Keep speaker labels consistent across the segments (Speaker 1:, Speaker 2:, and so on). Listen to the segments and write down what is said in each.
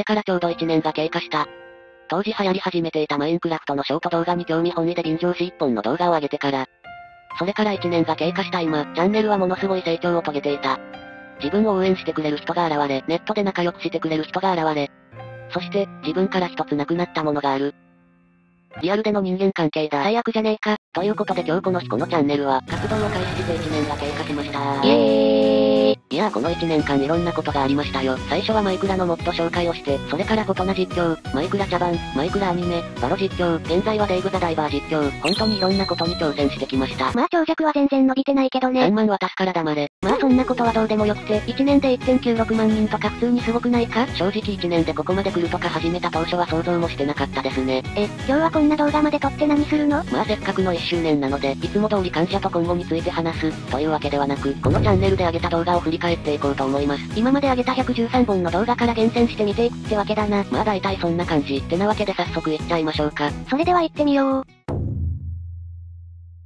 Speaker 1: れからちょうど1年が経過した。当時流行り始めていたマインクラフトのショート動画に興味本位で便乗し1本の動画を上げてから、それから1年が経過した今、チャンネルはものすごい成長を遂げていた。自分を応援してくれる人が現れ、ネットで仲良くしてくれる人が現れ、そして、自分から一つなくなったものがある。リアルでの人間関係だ。最悪じゃねえか。ということで今日この日このチャンネルは、活動を開始して1年が経過しました。
Speaker 2: イエーイ
Speaker 1: いやーこの1年間いろんなことがありましたよ。最初はマイクラのモッド紹介をして、それからフォトナ実況、マイクラ茶番、マイクラアニメ、バロ実況、現在はデイブザダイバー実況、本当にいろんなことに挑戦してきました。
Speaker 2: まあ長尺は全然伸びてないけど
Speaker 1: 3
Speaker 2: ね。
Speaker 1: 万渡すから黙れ。
Speaker 2: まあそんなことはどうでもよくて、1年で1.96万人とか普通にすごくないか？
Speaker 1: 正直1年でここまで来るとか始めた当初は想像もしてなかったですね。
Speaker 2: え、今日はこんな動画まで撮って何するの？
Speaker 1: まあせっかくの1周年なので、いつも通り感謝と今後について話す、というわけではなく、このチャンネルで上げた動画を振り返っていこうと思います。
Speaker 2: 今まで上げた113本の動画から厳選して見ていくってわけだな。
Speaker 1: まあ大体そんな感じ。ってなわけで早速いっちゃいましょうか。
Speaker 2: それでは行ってみよう。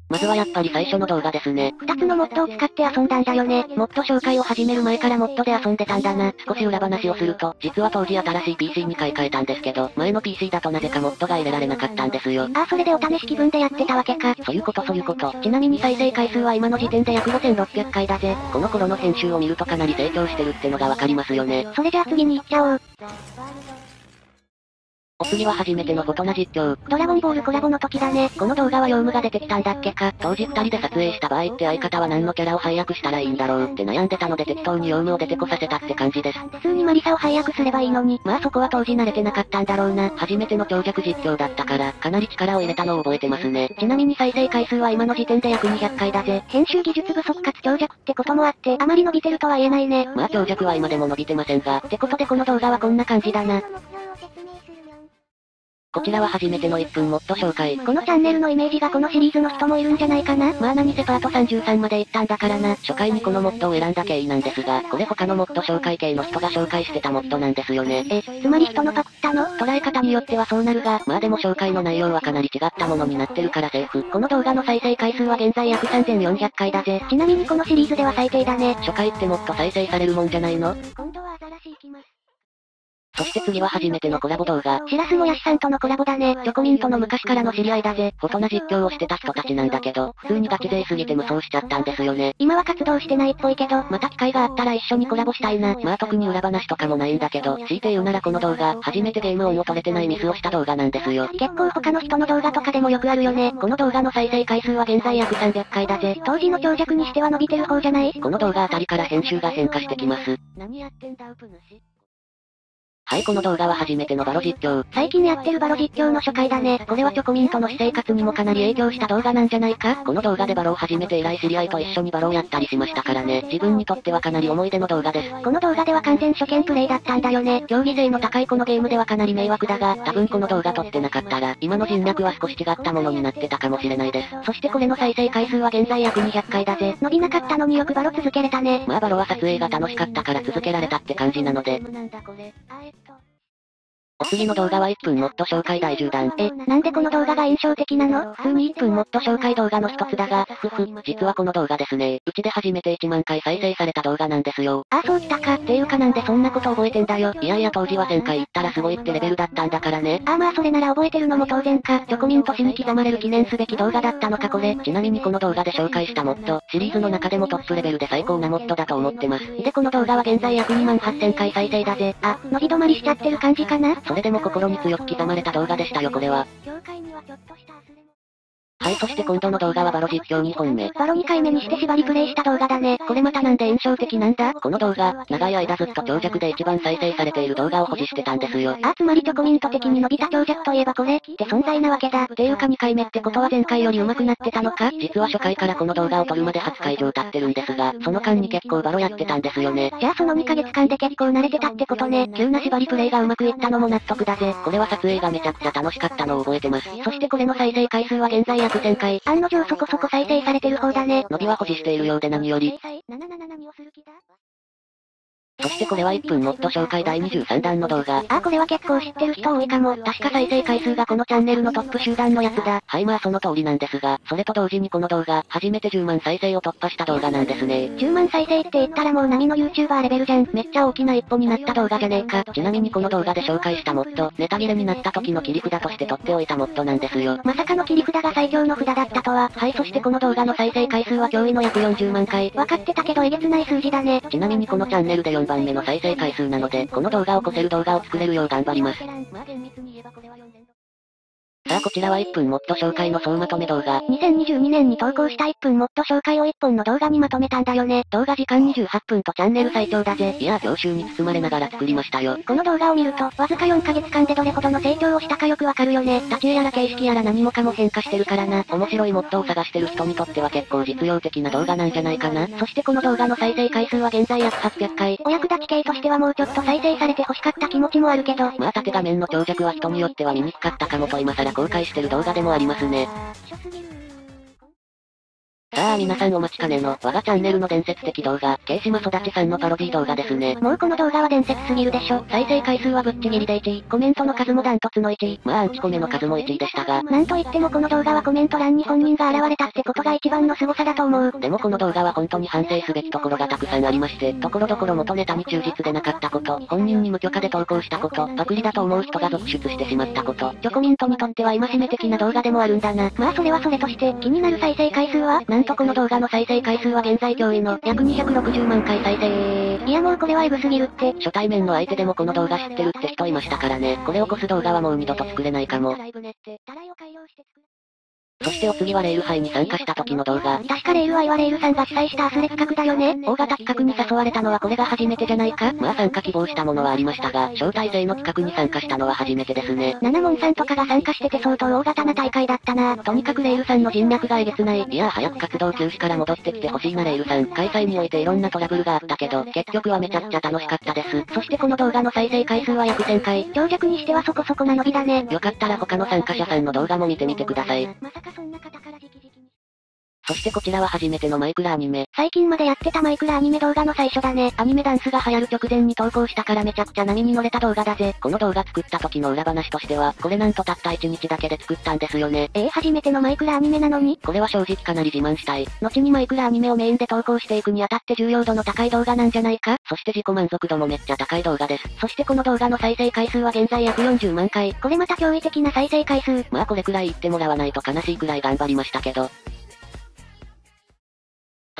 Speaker 1: まずはやっぱり最初の動画ですね。
Speaker 2: 二つのモッドを使って遊んだんだよね。
Speaker 1: モッド紹介を始める前からモッドで遊んでたんだな。少し裏話をすると、実は当時新しい PC に買い替えたんですけど、前の PC だとなぜかモッドが入れられなかったんですよ。
Speaker 2: ああ、それでお試し気分でやってたわけか。
Speaker 1: そういうことそういうこと。
Speaker 2: ちなみに再生回数は今の時点で約5600回だぜ。
Speaker 1: この頃の編集を見るとかなり成長してるってのがわかりますよね。
Speaker 2: それじゃあ次に行っちゃおう。
Speaker 1: お次は初めてのフォトナ実況。
Speaker 2: ドラゴンボールコラボの時だね。
Speaker 1: この動画はヨウムが出てきたんだっけか。当時二人で撮影した場合って相方は何のキャラを配役したらいいんだろうって悩んでたので適当にヨウムを出てこさせたって感じです。
Speaker 2: 普通にマリサを配役すればいいのに。
Speaker 1: まあそこは当時慣れてなかったんだろうな。初めての長尺実況だったから、かなり力を入れたのを覚えてますね。
Speaker 2: ちなみに再生回数は今の時点で約200回だぜ。編集技術不足かつ長尺ってこともあって、あまり伸びてるとは言えないね。
Speaker 1: まあ長尺は今でも伸びてませんが、
Speaker 2: ってことでこの動画はこんな感じだな。
Speaker 1: こちらは初めての1分モッド紹介。
Speaker 2: このチャンネルのイメージがこのシリーズの人もいるんじゃないかな？
Speaker 1: まあ何せパート33まで行ったんだからな。初回にこのモッドを選んだ経緯なんですが、これ他のモッド紹介系の人が紹介してたモッドなんですよね。
Speaker 2: え、つまり人のパクったの？
Speaker 1: 捉え方によってはそうなるが、まあでも紹介の内容はかなり違ったものになってるからセーフ。
Speaker 2: この動画の再生回数は現在約3400回だぜ。ちなみにこのシリーズでは最低だね。
Speaker 1: 初回ってもっと再生されるもんじゃないの
Speaker 2: 今度はアザラシ行きます。
Speaker 1: そして次は初めてのコラボ動画。
Speaker 2: しらすもやしさんとのコラボだね。チョコミントの昔からの知り合いだぜ。
Speaker 1: フォトナ実況をしてた人たちなんだけど、普通にガチ勢すぎて無双しちゃったんですよね。
Speaker 2: 今は活動してないっぽいけど、
Speaker 1: また機会があったら一緒にコラボしたいな。まあ特に裏話とかもないんだけど、強いて言うならこの動画、初めてゲーム音を取れてないミスをした動画なんですよ。
Speaker 2: 結構他の人の動画とかでもよくあるよね。
Speaker 1: この動画の再生回数は現在約300回だぜ。
Speaker 2: 当時の長尺にしては伸びてる方じゃない？
Speaker 1: この動画あたりから編集が変化してきます。
Speaker 2: 何やってんだウプ主。
Speaker 1: はいこの動画は初めてのバロ実況。
Speaker 2: 最近やってるバロ実況の初回だね。
Speaker 1: これはチョコミントの私生活にもかなり影響した動画なんじゃないか？この動画でバロを始めて以来知り合いと一緒にバロをやったりしましたからね。自分にとってはかなり思い出の動画です。
Speaker 2: この動画では完全初見プレイだったんだよね。
Speaker 1: 競技性の高いこのゲームではかなり迷惑だが、多分この動画撮ってなかったら、今の人脈は少し違ったものになってたかもしれないです。
Speaker 2: そしてこれの再生回数は現在約200回だぜ。伸びなかったのによくバロ続けれたね。
Speaker 1: まあバロは撮影が楽しかったから続けられたって感じなので。
Speaker 2: ット。
Speaker 1: お次の動画は1分モッド紹介第10弾。
Speaker 2: え、なんでこの動画が印象的なの？
Speaker 1: 普通に1分モッド紹介動画の一つだが、ふふ、実はこの動画ですね。うちで初めて1万回再生された動画なんですよ。
Speaker 2: あ、そうきたか。
Speaker 1: っていうかなんでそんなこと覚えてんだよ。いやいや当時は1000回行ったらすごいってレベルだったんだからね。
Speaker 2: あまあそれなら覚えてるのも当然か。
Speaker 1: チョコミント死に刻まれる記念すべき動画だったのかこれ。ちなみにこの動画で紹介したモッド、シリーズの中でもトップレベルで最高なモッドだと思ってます。でこの動画は現在約2万8000回再生だぜ。
Speaker 2: あ、伸び止まりしちゃってる感じかな？
Speaker 1: それでも心に強く刻まれた動画でしたよこれは。
Speaker 2: 業界にはちょっと
Speaker 1: はいそして今度の動画はバロ実況2本目。
Speaker 2: バロ2回目にして縛りプレイした動画だね。
Speaker 1: これまたなんで印象的なんだ？この動画、長い間ずっと長尺で一番再生されている動画を保持してたんですよ。
Speaker 2: あ、つまりチョコミント的に伸びた長尺といえばこれ、って存在なわけだ。
Speaker 1: っていうか2回目ってことは前回より上手くなってたのか？実は初回からこの動画を撮るまで初回上経ってるんですが、その間に結構バロやってたんですよね。
Speaker 2: じゃあその2ヶ月間で結構慣れてたってことね。
Speaker 1: 急な縛りプレイがうまくいったのも納得だぜ。これは撮影がめちゃくちゃ楽しかったのを覚えてます。そしてこれの再生回数は現在約1000回。
Speaker 2: 案の定そこそこ再生されてる方だね。
Speaker 1: 伸びは保持しているようで何より。
Speaker 2: 777をする気だ
Speaker 1: そしてこれは1分もっと紹介第23弾の動画。
Speaker 2: ああこれは結構知ってる人多いかも。
Speaker 1: 確か再生回数がこのチャンネルのトップ集団のやつだ。はいまあその通りなんですが、それと同時にこの動画、初めて10万再生を突破した動画なんですね。
Speaker 2: 10万再生って言ったらもう波の YouTuber レベルじゃん。めっちゃ大きな一歩になった動画じゃねえか。
Speaker 1: ちなみにこの動画で紹介したモッド、ネタ切れになった時の切り札として取っておいたモッドなんですよ。
Speaker 2: まさかの切り札が最強の札だったとは。
Speaker 1: はいそしてこの動画の再生回数は驚異の約40万回。
Speaker 2: わかってたけどえげつない数字だね。
Speaker 1: ちなみにこのチャンネルで4番目の再生回数なので、この動画を越せる動画を作れるよう頑張ります。さあこちらは1分もっと紹介の総まとめ動画。
Speaker 2: 2022年に投稿した1分もっと紹介を1本の動画にまとめたんだよね。
Speaker 1: 動画時間28分とチャンネル最長だぜ。いやー、教に包まれながら作りましたよ。
Speaker 2: この動画を見ると、わずか4ヶ月間でどれほどの成長をしたかよくわかるよね。
Speaker 1: 立ち絵やら形式やら何もかも変化してるからな。面白いモッドを探してる人にとっては結構実用的な動画なんじゃないかな。そしてこの動画の再生回数は現在約800回。
Speaker 2: お役立ち系としてはもうちょっと再生されて欲しかった気持ちもあるけど。
Speaker 1: まあ縦画面の長尺は人によっては見にくかったかもと今更公開してる動画でもありますね。さあ皆さんお待ちかねの、我がチャンネルの伝説的動画、ケイシマ育ちさんのパロディ動画ですね。
Speaker 2: もうこの動画は伝説すぎるでしょ。
Speaker 1: 再生回数はぶっちぎりで1位、コメントの数もダントツの1位。まあアンチコメの数も1位でしたが。
Speaker 2: なんといってもこの動画はコメント欄に本人が現れたってことが一番の凄さだと思う。
Speaker 1: でもこの動画は本当に反省すべきところがたくさんありまして、ところどころ元ネタに忠実でなかったこと、本人に無許可で投稿したこと、パクリだと思う人が続出してしまったこと、チョコミントにとっては戒め的な動画でもあるんだな。
Speaker 2: まあそれはそれとして、気になる再生回数は
Speaker 1: なんとこの動画の再生回数は現在驚異の約260万回再生。
Speaker 2: いやもうこれはエグすぎるって。
Speaker 1: 初対面の相手でもこの動画知ってるって人いましたからね。これを越す動画はもう二度と作れないかも。そしてお次はレール杯に参加した時の動画。
Speaker 2: 確かレール杯はレールさんが主催したアスレ企画だよね。
Speaker 1: 大型企画に誘われたのはこれが初めてじゃないかまあ参加希望したものはありましたが、招待制の企画に参加したのは初めてですね。
Speaker 2: 七門さんとかが参加してて相当大型な大会だったな。
Speaker 1: とにかくレールさんの人脈がえげつない。いや早く活動休止から戻ってきてほしいなレールさん。開催においていろんなトラブルがあったけど、結局はめちゃくちゃ楽しかったです。そしてこの動画の再生回数は約1000回。
Speaker 2: 長尺にしてはそこそこな伸びだね。
Speaker 1: よかったら他の参加者さんの動画も見てみてください。かそんな方そしてこちらは初めてのマイクラアニメ。
Speaker 2: 最近までやってたマイクラアニメ動画の最初だね。
Speaker 1: アニメダンスが流行る直前に投稿したからめちゃくちゃ波に乗れた動画だぜ。この動画作った時の裏話としては、これなんとたった1日だけで作ったんですよね。
Speaker 2: えー、初めてのマイクラアニメなのに？
Speaker 1: これは正直かなり自慢したい。後にマイクラアニメをメインで投稿していくにあたって重要度の高い動画なんじゃないか？そして自己満足度もめっちゃ高い動画です。そしてこの動画の再生回数は現在約40万回。
Speaker 2: これまた驚異的な再生回数。
Speaker 1: まあこれくらい言ってもらわないと悲しいくらい頑張りましたけど。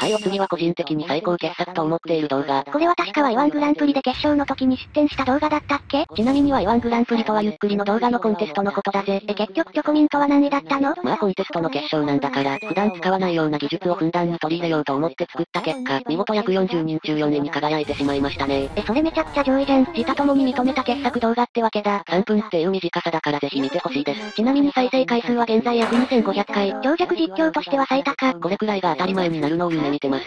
Speaker 1: はい、お次は個人的に最高傑作と思っている動画。
Speaker 2: これは確か Y1 グランプリで決勝の時に出展した動画だったっけ？
Speaker 1: ちなみに Y1 グランプリとはゆっくりの動画のコンテストのことだぜ。
Speaker 2: え、結局チョコミントは何位だったの？
Speaker 1: まあコンテストの決勝なんだから、普段使わないような技術をふんだんに取り入れようと思って作った結果、見事約40人中4位に輝いてしまいましたね。
Speaker 2: え、それめちゃくちゃ上位じゃん。
Speaker 1: 自他ともに認めた傑作動画ってわけだ。3分っていう短さだからぜひ見てほしいです。ちなみに再生回数は現在約2500回。
Speaker 2: 長尺実況としては最高。
Speaker 1: これくらいが当たり前になるのを夢見てます。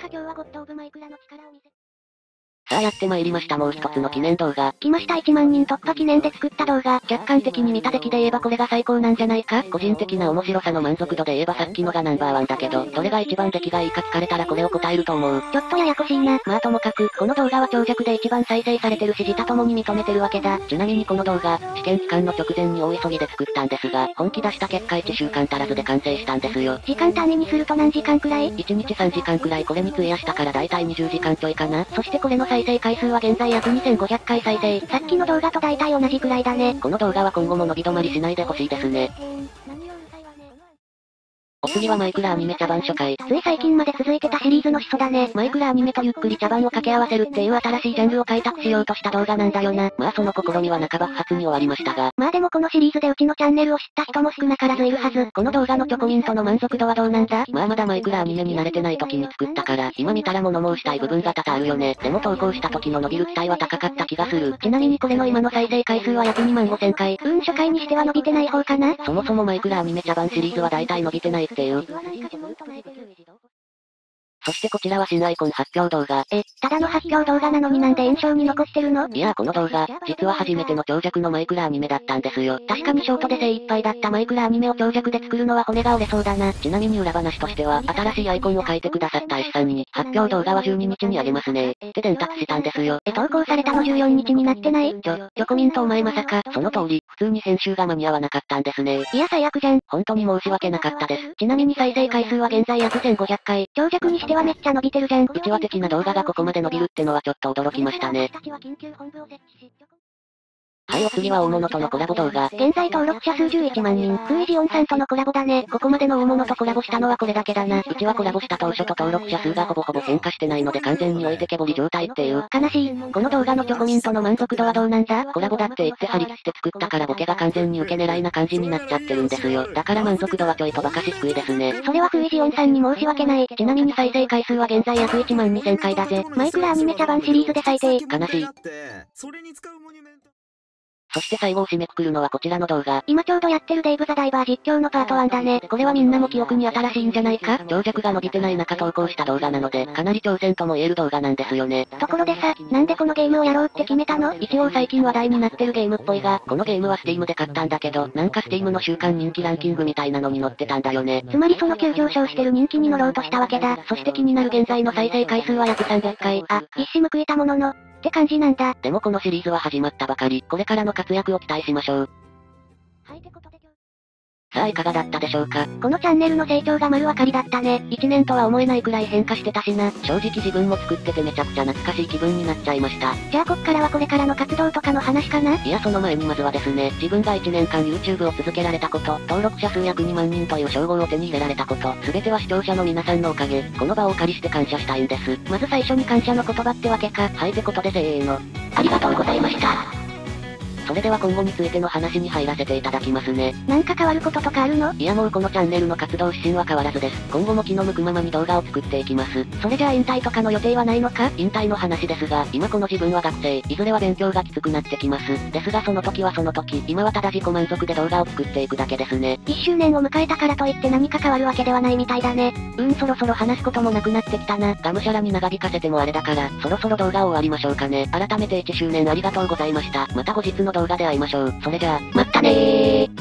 Speaker 1: さあやってまいりましたもう一つの記念動画。
Speaker 2: 来ました1万人突破記念で作った動画。
Speaker 1: 客観的に見た出来で言えばこれが最高なんじゃないか個人的な面白さの満足度で言えばさっきのがナンバーワンだけど、どれが一番出来がいいか聞かれたらこれを答えると思う。
Speaker 2: ちょっとややこしいな。
Speaker 1: まあともかく、この動画は長尺で一番再生されてるし自他ともに認めてるわけだ。ちなみにこの動画、試験期間の直前に大急ぎで作ったんですが、本気出した結果1週間足らずで完成したんですよ。
Speaker 2: 時間単位にすると何時間くらい
Speaker 1: ?1 日3時間くらいこれに費やしたからだいたい20時間ちょいかな。そしてこれの再生回数は現在約2500回再生。
Speaker 2: さっきの動画と大体同じくらいだね。
Speaker 1: この動画は今後も伸び止まりしないでほしいですね。お次はマイクラアニメ茶番初回。
Speaker 2: つい最近まで続いてたシリーズの始祖だね。
Speaker 1: マイクラアニメとゆっくり茶番を掛け合わせるっていう新しいジャンルを開拓しようとした動画なんだよな。まあその試みは半ば不発に終わりましたが。
Speaker 2: まあでもこのシリーズでうちのチャンネルを知った人も少なからずいるはず。
Speaker 1: この動画のチョコミントの満足度はどうなんだ？まあまだマイクラアニメに慣れてない時に作ったから、今見たら物申したい部分が多々あるよね。でも投稿した時の伸びる期待は高かった気がする。ちなみにこれの今の再生回数は約2万5000回。
Speaker 2: うん、初回にしては伸びてない方かな
Speaker 1: そもそもマイクラアニメ茶番シリーズは大体伸びてないっていう。そしてこちらは新アイコン発表動画。
Speaker 2: え、ただの発表動画なのになんで炎症に残してるの？
Speaker 1: いやこの動画、実は初めての長尺のマイクラアニメだったんですよ。
Speaker 2: 確かにショートで精一杯だったマイクラアニメを長尺で作るのは骨が折れそうだな。
Speaker 1: ちなみに裏話としては、新しいアイコンを書いてくださった S さんに、発表動画は12日にあげますね。って伝達したんですよ。
Speaker 2: え、投稿されたの14日になってない？
Speaker 1: ちょ、チョコミントお前まさか、その通り、普通に編集が間に合わなかったんですね。
Speaker 2: いや最悪じゃん。
Speaker 1: 本当に申し訳なかったです。
Speaker 2: ちなみに再生回数は現在約1500回。長尺にしてはめっちゃ伸びてるじゃん。
Speaker 1: 1話的な動画がここまで伸びるってのはちょっと驚きましたね。はいお次は大物とのコラボ動画。
Speaker 2: 現在登録者数11万人。クイジオンさんとのコラボだね。
Speaker 1: ここまでの大物とコラボしたのはこれだけだな。うちはコラボした当初と登録者数がほぼほぼ変化してないので完全に置いてけぼり状態っていう。
Speaker 2: 悲しい。
Speaker 1: この動画のチョコミントの満足度はどうなんだ？コラボだって言って張り切って作ったからボケが完全に受け狙いな感じになっちゃってるんですよ。だから満足度はちょいとばかし低いですね。
Speaker 2: それはクイジオンさんに申し訳ない。
Speaker 1: ちなみに再生回数は現在約1万2000回だぜ。
Speaker 2: マイクラアニメ茶番シリーズで最低。
Speaker 1: 悲しい。そして最後を締めくくるのはこちらの動画。
Speaker 2: 今ちょうどやってるデイブ・ザ・ダイバー実況のパート1だね。
Speaker 1: これはみんなも記憶に新しいんじゃないか長尺が伸びてない中投稿した動画なので、かなり挑戦とも言える動画なんですよね。
Speaker 2: ところでさ、なんでこのゲームをやろうって決めたの？
Speaker 1: 一応最近話題になってるゲームっぽいが、このゲームは Steam で買ったんだけど、なんか Steam の週間人気ランキングみたいなのに載ってたんだよね。
Speaker 2: つまりその急上昇してる人気に乗ろうとしたわけだ。
Speaker 1: そして気になる現在の再生回数は約300回。
Speaker 2: あ、一矢報いたものの、って感じなんだ。
Speaker 1: でもこのシリーズは始まったばかり、これからの活躍を期待しましょう。
Speaker 2: はいってことで
Speaker 1: さあいかがだったでしょうか？
Speaker 2: このチャンネルの成長が丸分かりだったね。
Speaker 1: 1年とは思えないくらい変化してたしな。正直自分も作っててめちゃくちゃ懐かしい気分になっちゃいました。
Speaker 2: じゃあこっからはこれからの活動とかの話かな？い
Speaker 1: やその前にまずはですね、自分が1年間 YouTube を続けられたこと、登録者数約2万人という称号を手に入れられたこと、すべては視聴者の皆さんのおかげ、この場をお借りして感謝したいんです。まず最初に感謝の言葉ってわけか。はいってことでせーの。ありがとうございました。それでは今後についての話に入らせていただきますね。
Speaker 2: なんか変わることとかあるの？
Speaker 1: いやもうこのチャンネルの活動指針は変わらずです。今後も気の向くままに動画を作っていきます。
Speaker 2: それじゃあ引退とかの予定はないのか？
Speaker 1: 引退の話ですが、今この自分は学生、いずれは勉強がきつくなってきます。ですがその時はその時、今はただ自己満足で動画を作っていくだけですね。
Speaker 2: 1周年を迎えたからといって何か変わるわけではないみたいだね。
Speaker 1: うんそろそろ話すこともなくなってきたな。がむしゃらに長引かせてもあれだから、そろそろ動画を終わりましょうかね。改めて1周年ありがとうございました。また後日の動画で会いましょう。それじゃあ、
Speaker 2: まったねー。